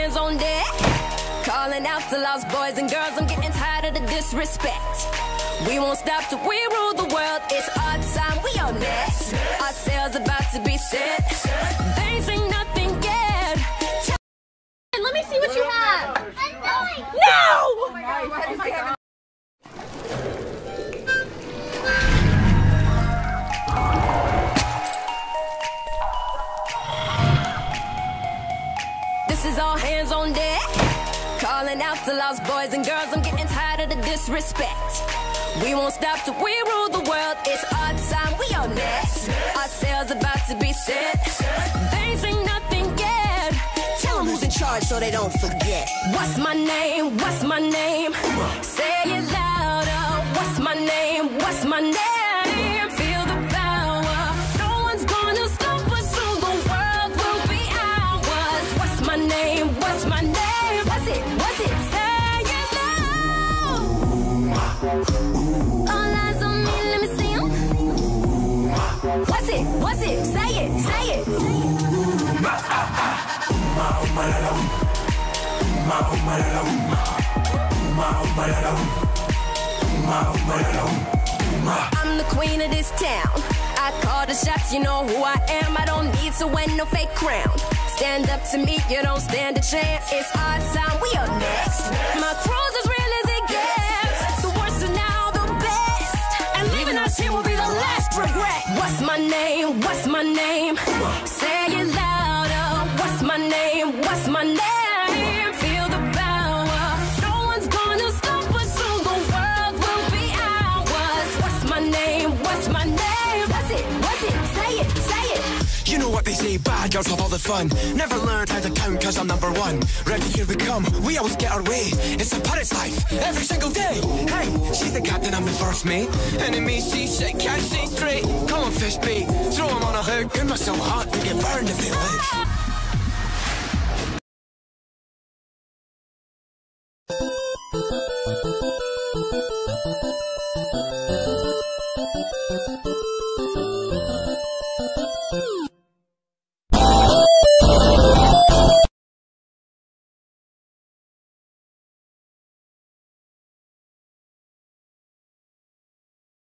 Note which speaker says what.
Speaker 1: hands on deck. Calling out to lost boys and girls, I'm getting tired of the disrespect. We won't stop till we rule the world. It's our time, we on next. Our sails about to be set. Things ain't nothing yet.
Speaker 2: Let me see what you have.
Speaker 1: No! Oh is all hands on deck. Calling out to lost boys and girls. I'm getting tired of the disrespect. We won't stop till we rule the world. It's our time, we are next. Our sails about to be set. They ain't nothing yet. Tell them who's in charge so they don't forget. What's my name? What's my name? Say it louder. What's my name? What's my name? It? What's it? Say it loud. All eyes on me, let me see 'em. What's it? What's it? Say it, say it. I'm the queen of this town. I call the shots, you know who I am. I don't need to wear no fake crown. Stand up to me, you don't stand a chance. It's our time, we are next. My crew's as real as it gets. The worst are now the best. And leaving us here will be the last regret. What's my name? What's my name? Say it louder. What's my name? What's
Speaker 3: You know what they say, bad girls have all the fun. Never learned how to count cause I'm number one. Ready, here we come, we always get our way. It's a pirate's life, every single day. Hey, she's the captain, I'm the first mate. Enemy she shit, can't see straight. Come on, fish bait, throw them on a hook. Good, so hot, they get burned if they lick.